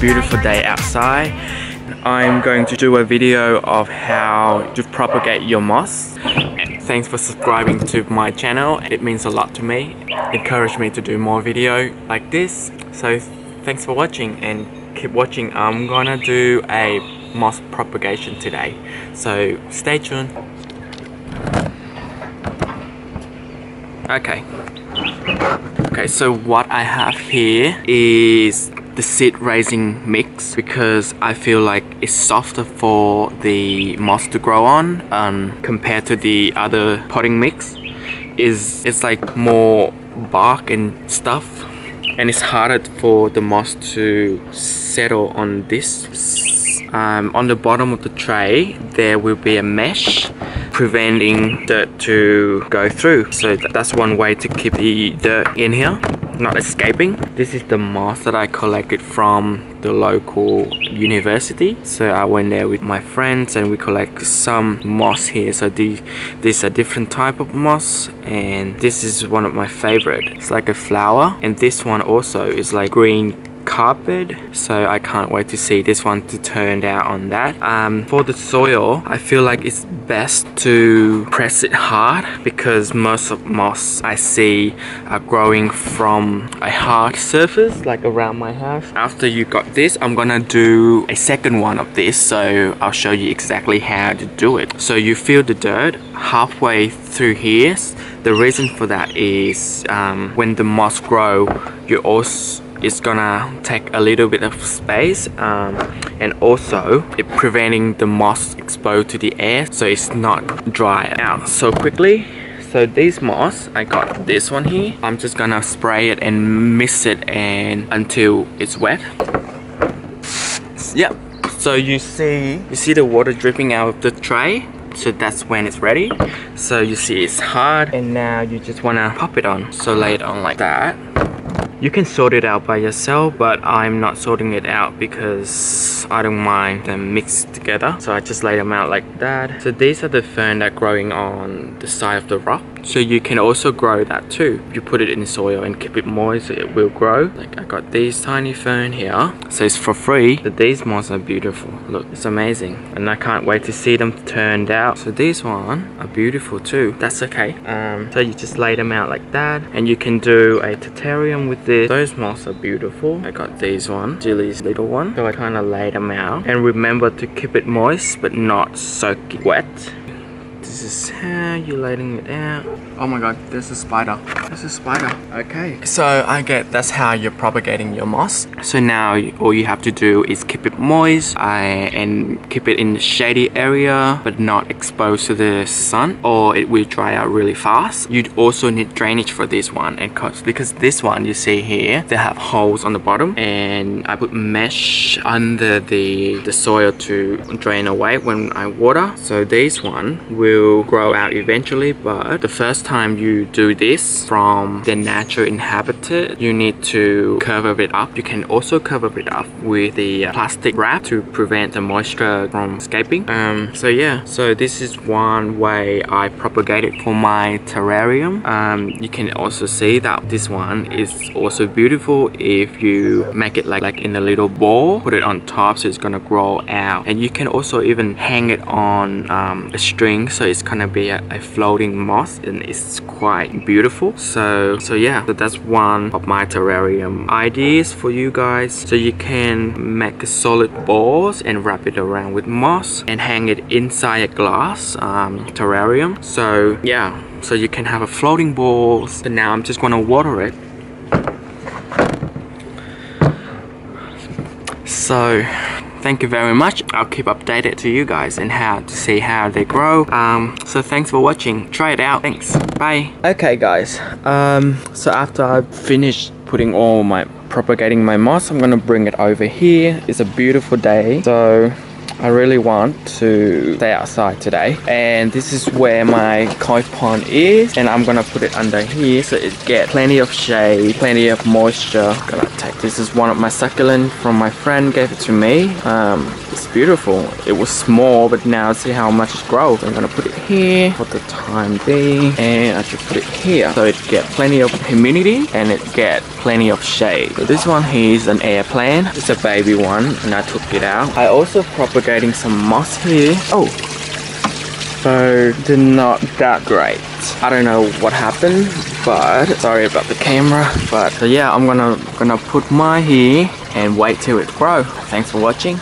beautiful day outside. I'm going to do a video of how to propagate your moss. Thanks for subscribing to my channel. It means a lot to me. Encourage me to do more video like this. So thanks for watching and keep watching. I'm gonna do a moss propagation today. So stay tuned. Okay. Okay, so what I have here is the seed raising mix because I feel like it's softer for the moss to grow on um, compared to the other potting mix. Is it's like more bark and stuff and it's harder for the moss to settle on this. Um, on the bottom of the tray there will be a mesh preventing dirt to go through. So that's one way to keep the dirt in here not escaping. This is the moss that I collected from the local university. So I went there with my friends and we collect some moss here. So these, these are different type of moss and this is one of my favorite. It's like a flower and this one also is like green carpet so I can't wait to see this one to turn out on that. Um, for the soil I feel like it's best to press it hard because most of moss I see are growing from a hard surface like around my house. After you got this I'm gonna do a second one of this so I'll show you exactly how to do it. So you fill the dirt halfway through here. The reason for that is um, when the moss grow you also it's gonna take a little bit of space um, and also it preventing the moss exposed to the air so it's not dry out so quickly. So these moss I got this one here. I'm just gonna spray it and mist it and until it's wet. Yep so you see you see the water dripping out of the tray? So that's when it's ready. So you see it's hard and now you just want to pop it on. So lay it on like that you can sort it out by yourself, but I'm not sorting it out because I don't mind them mixed together. So I just lay them out like that. So these are the fern that growing on the side of the rock. So you can also grow that too. You put it in soil and keep it moist, it will grow. Like I got these tiny fern here. So it's for free. But these moss are beautiful. Look, it's amazing. And I can't wait to see them turned out. So these one are beautiful too. That's okay. Um, so you just lay them out like that. And you can do a terrarium with this. Those moss are beautiful. I got these one, Jilly's little one. So I kind of lay them out. And remember to keep it moist but not soak it wet this is how you're letting it out. Oh my god, there's a spider. There's a spider. Okay. So I get that's how you're propagating your moss. So now all you have to do is keep it moist and keep it in the shady area but not exposed to the sun or it will dry out really fast. You'd also need drainage for this one and cause, because this one you see here, they have holes on the bottom and I put mesh under the, the soil to drain away when I water. So this one will will grow out eventually but the first time you do this from the natural inhabited you need to cover it up. You can also cover it up with the uh, plastic wrap to prevent the moisture from escaping. Um, so yeah so this is one way I propagate it for my terrarium. Um, you can also see that this one is also beautiful if you make it like, like in a little ball put it on top so it's gonna grow out. And you can also even hang it on um, a string so it's gonna be a, a, floating moss and it's quite beautiful. So so yeah so that's one of my terrarium ideas for you guys. So you can make a solid balls and wrap it around with moss and hang it inside a glass um, terrarium. So yeah so you can have a floating ball so now I'm just gonna water it. So thank you very much. I'll keep updated to you guys and how to see how they grow. Um, so thanks for watching. Try it out. Thanks. Bye. Okay guys. Um, so after I've finished putting all my propagating my moss i'm gonna bring it over here. It's a beautiful day. So I really want to stay outside today. And this is where my koi pond is. And I'm gonna put it under here so it get plenty of shade plenty of moisture. Gonna take this is one of my succulent from my friend gave it to me. Um, It's beautiful. It was small, but now see how much it's grown. I'm gonna put it here for the time being, and I should put it here so it get plenty of humidity and it get plenty of shade. So this one here is an air plant. It's a baby one, and I took it out. I also propagating some moss here. Oh, so they're not that great. I don't know what happened, but sorry about the camera. But so yeah, I'm gonna gonna put my here and wait till it grow. Thanks for watching.